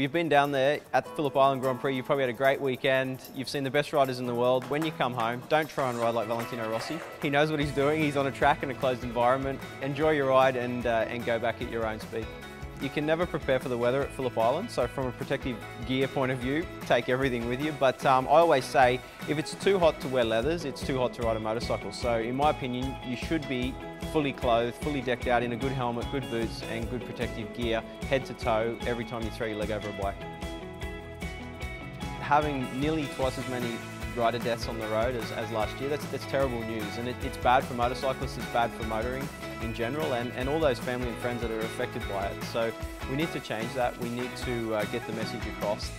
You've been down there at the Phillip Island Grand Prix, you've probably had a great weekend, you've seen the best riders in the world. When you come home, don't try and ride like Valentino Rossi. He knows what he's doing, he's on a track in a closed environment. Enjoy your ride and, uh, and go back at your own speed. You can never prepare for the weather at Phillip Island, so from a protective gear point of view, take everything with you. But um, I always say, if it's too hot to wear leathers, it's too hot to ride a motorcycle. So in my opinion, you should be fully clothed, fully decked out in a good helmet, good boots and good protective gear, head to toe, every time you throw your leg over a bike. Having nearly twice as many rider deaths on the road as, as last year, that's, that's terrible news. And it, it's bad for motorcyclists, it's bad for motoring in general, and, and all those family and friends that are affected by it. So we need to change that. We need to uh, get the message across